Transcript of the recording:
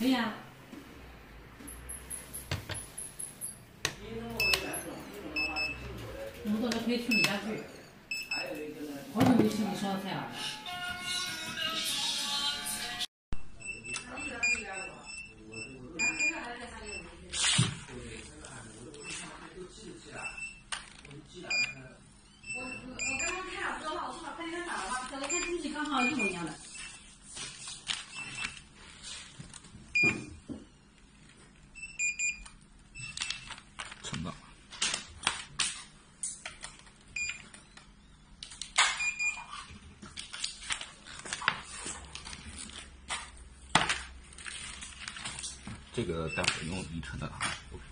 可以啊。我们到时候可以去你家去。好久没吃你烧的菜啊？我我刚刚看了知道吗？我说看你看咋了嘛？跟我看经济刚好一模一样的。这个待会用乙醇的啊，OK。